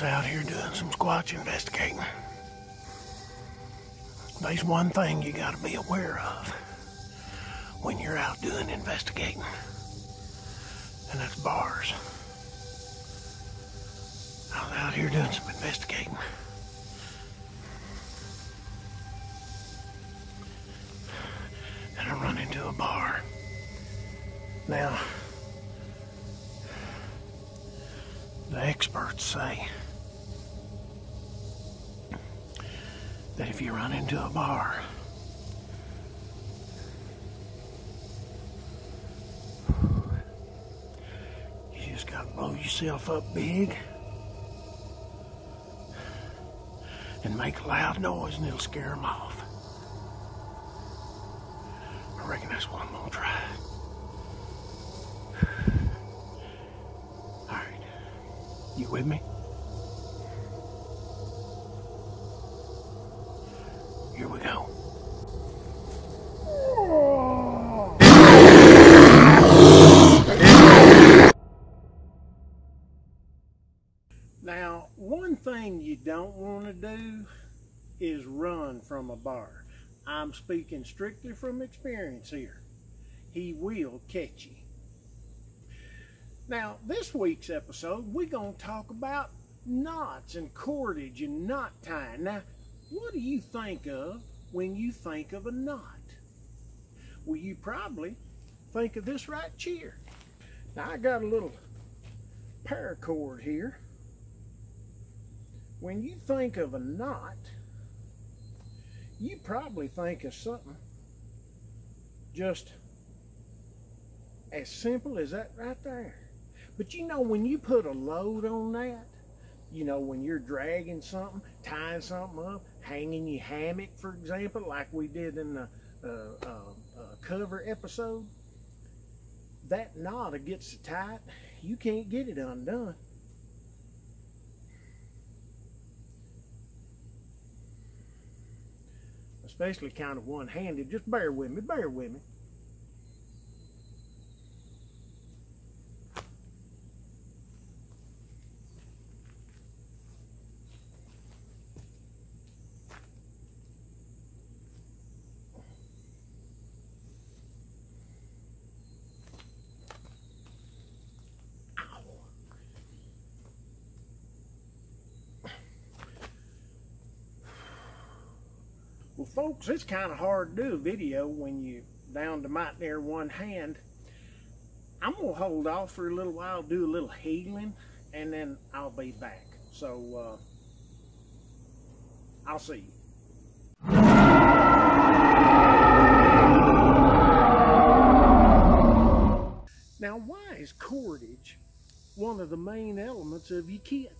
was out here doing some squatch investigating. There's one thing you gotta be aware of when you're out doing investigating, and that's bars. I was out here doing some investigating. And I run into a bar. Now, the experts say that if you run into a bar, you just gotta blow yourself up big and make a loud noise and it'll scare them off. I reckon that's what I'm gonna try. All right, you with me? Here we go. Now, one thing you don't want to do is run from a bar. I'm speaking strictly from experience here. He will catch you. Now, this week's episode, we're going to talk about knots and cordage and knot tying. Now, what do you think of when you think of a knot? Well, you probably think of this right here. Now, I got a little paracord here. When you think of a knot, you probably think of something just as simple as that right there. But you know, when you put a load on that, you know, when you're dragging something, tying something up, hanging your hammock, for example, like we did in the uh, uh, uh, cover episode, that knot gets tight, you can't get it undone. Especially kind of one-handed. Just bear with me, bear with me. Well, folks, it's kind of hard to do a video when you down to might near one hand. I'm going to hold off for a little while, do a little healing, and then I'll be back. So, uh, I'll see you. Now, why is cordage one of the main elements of your kit?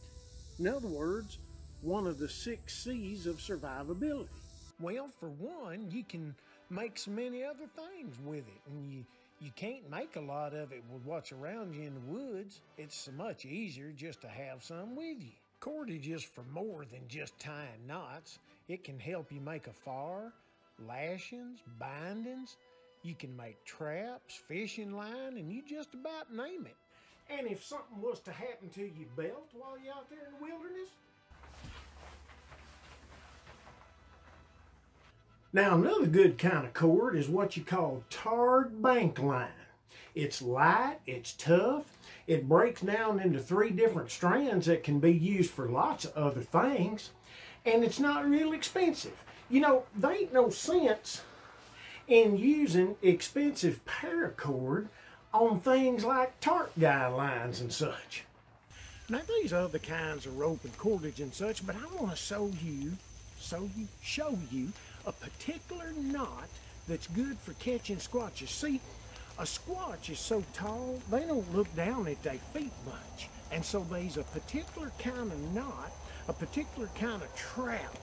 In other words, one of the six C's of survivability. Well, for one, you can make so many other things with it, and you you can't make a lot of it with what's around you in the woods. It's so much easier just to have some with you. Cordage is for more than just tying knots. It can help you make a fire, lashings, bindings. You can make traps, fishing line, and you just about name it. And if something was to happen to your belt while you're out there in the wilderness, Now, another good kind of cord is what you call tarred bank line. It's light, it's tough, it breaks down into three different strands that can be used for lots of other things, and it's not real expensive. You know, there ain't no sense in using expensive paracord on things like tarp guy lines and such. Now, these other kinds of rope and cordage and such, but I want to show you, show you, show you a particular knot that's good for catching squatches. See, a squatch is so tall, they don't look down at their feet much. And so there's a particular kind of knot, a particular kind of trap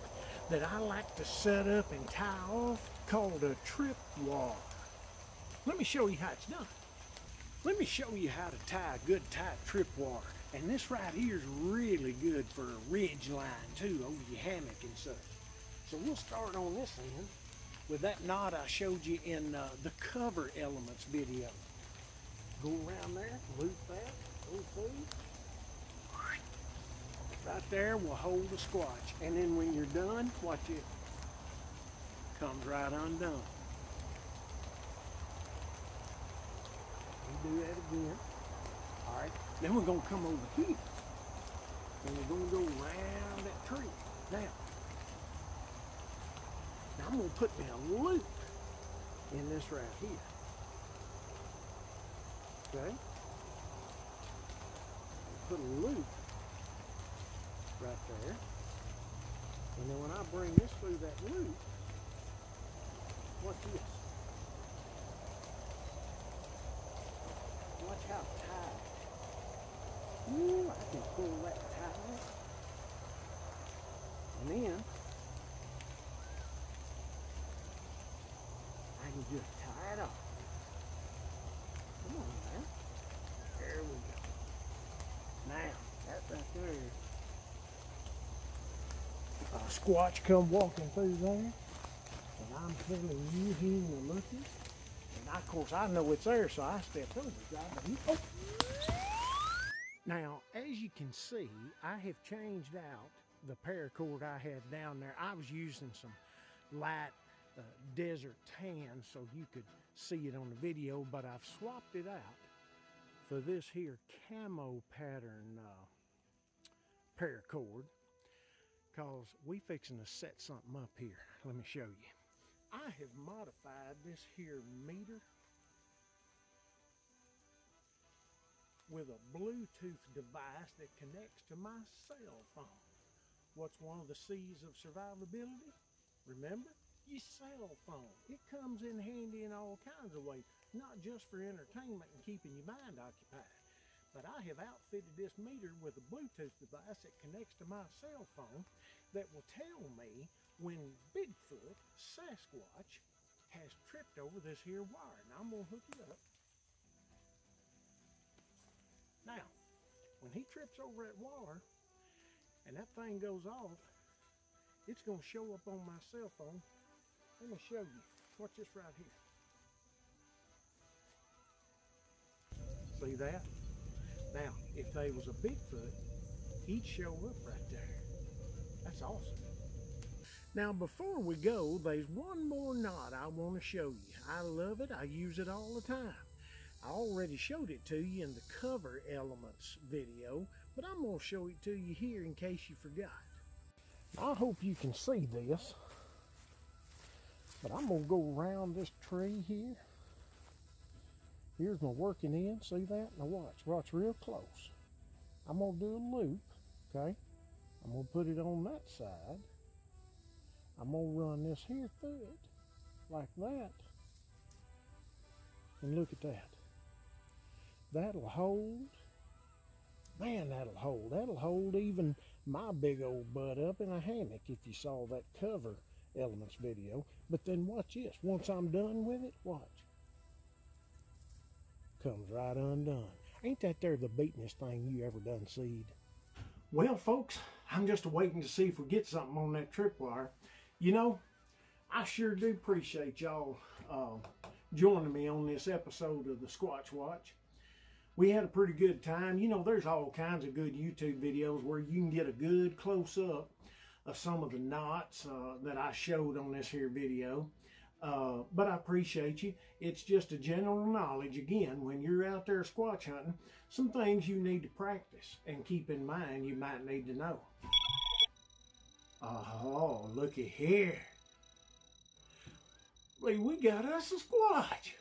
that I like to set up and tie off called a trip wire. Let me show you how it's done. Let me show you how to tie a good tight trip wire. And this right here is really good for a ridge line too, over your hammock and such. So we'll start on this end with that knot I showed you in uh, the cover elements video. Go around there, loop that, go through. Right there we'll hold the squatch. And then when you're done, watch it. Comes right undone. We do that again. All right. Then we're going to come over here. And we're to go around that tree. Now I'm going to put a loop in this right here. Okay? Put a loop right there. And then when I bring this through that loop, watch this. Watch how tight. Ooh, I can pull that tight. And then I can just tie it off. Come on now. There we go. Now, that right there. A squatch come walking through there, and I'm telling you, he ain't looking. And of course, I know it's there, so I step over the guy. But he, oh. Now, as you can see, I have changed out the paracord I had down there. I was using some light uh, desert tan so you could see it on the video, but I've swapped it out for this here camo pattern uh, paracord because we fixing to set something up here. Let me show you. I have modified this here meter with a Bluetooth device that connects to my cell phone. What's one of the C's of survivability? Remember? Your cell phone. It comes in handy in all kinds of ways, not just for entertainment and keeping your mind occupied. But I have outfitted this meter with a Bluetooth device that connects to my cell phone that will tell me when Bigfoot, Sasquatch, has tripped over this here wire. Now I'm to hook it up. Now, when he trips over that wire and that thing goes off, it's going to show up on my cell phone. Let me show you. Watch this right here. See that? Now, if they was a Bigfoot, he'd show up right there. That's awesome. Now, before we go, there's one more knot I want to show you. I love it. I use it all the time. I already showed it to you in the cover elements video, but I'm going to show it to you here in case you forgot. I hope you can see this, but I'm going to go around this tree here. Here's my working end, see that? Now watch, watch real close. I'm going to do a loop, okay? I'm going to put it on that side. I'm going to run this here through it, like that. And look at that. That'll hold. Man, that'll hold. That'll hold even my big old butt up in a hammock if you saw that cover elements video. But then watch this. Once I'm done with it, watch. Comes right undone. Ain't that there the beatingest thing you ever done seed? Well, folks, I'm just waiting to see if we get something on that tripwire. You know, I sure do appreciate y'all uh, joining me on this episode of the Squatch Watch we had a pretty good time. You know, there's all kinds of good YouTube videos where you can get a good close up of some of the knots uh, that I showed on this here video. Uh, but I appreciate you. It's just a general knowledge, again, when you're out there squatch hunting, some things you need to practice and keep in mind you might need to know. Oh, looky here. Lee, we got us a squatch.